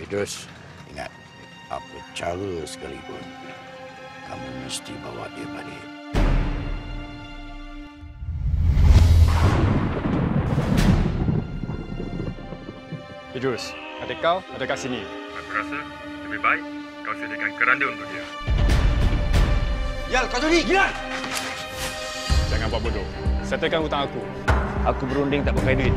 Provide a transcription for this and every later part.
Idrus, ingat, apa cara sekalipun, kamu mesti bawa dia balik. Idrus, adik kau ada kat sini. Aku rasa lebih baik kau sediakan keranda untuk dia. Yal, kau jadi gila! Jangan buat bodoh. Settlekan hutang aku. Aku berunding tak pakai duit.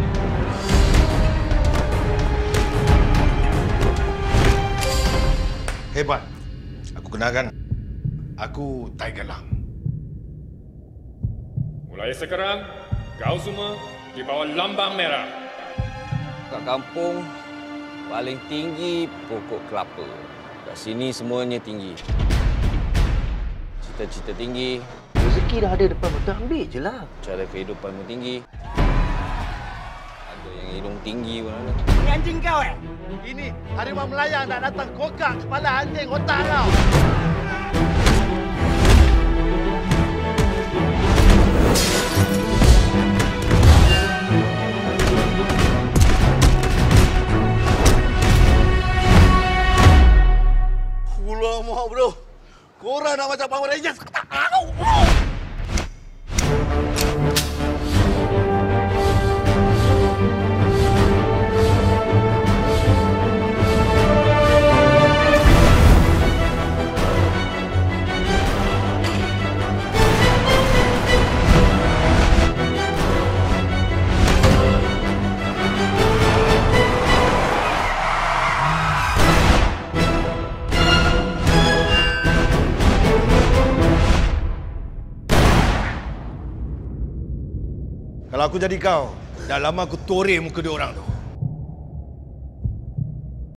Hebat. Aku kenalkan. Aku Tiger Lang. Mulai sekarang, kau semua di bawah lambang merah. Kat kampung, paling tinggi pokok kelapa. Kat sini semuanya tinggi. Cita-cita tinggi, Rezeki dah ada depan mata, ambil je lah. cara kehidupan pun tinggi. Ada yang hidung tinggi pun ada. Ini anjing kau eh? Ini harimau melayang nak datang kokak kepala anjing otak kau. Pulau mau bro. Korang nak macam Power Rangers. Kalau aku jadi kau, dah lama aku tore muka dia orang tu.